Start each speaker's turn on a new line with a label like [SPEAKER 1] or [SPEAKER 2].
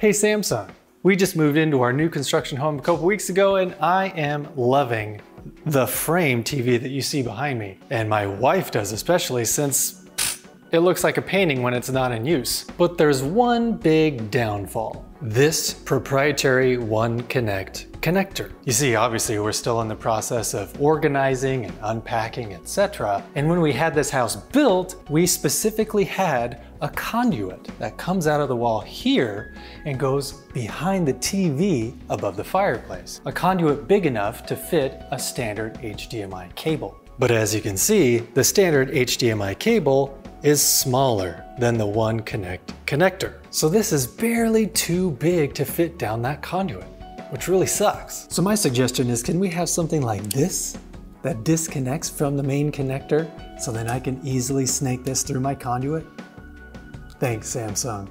[SPEAKER 1] Hey Samsung, we just moved into our new construction home a couple weeks ago and I am loving the frame TV that you see behind me. And my wife does especially since it looks like a painting when it's not in use. But there's one big downfall. This proprietary One Connect connector. You see, obviously we're still in the process of organizing and unpacking, etc. And when we had this house built, we specifically had a conduit that comes out of the wall here and goes behind the TV above the fireplace. A conduit big enough to fit a standard HDMI cable. But as you can see, the standard HDMI cable is smaller than the One Connect connector. So this is barely too big to fit down that conduit which really sucks. So my suggestion is can we have something like this that disconnects from the main connector so then I can easily snake this through my conduit? Thanks, Samsung.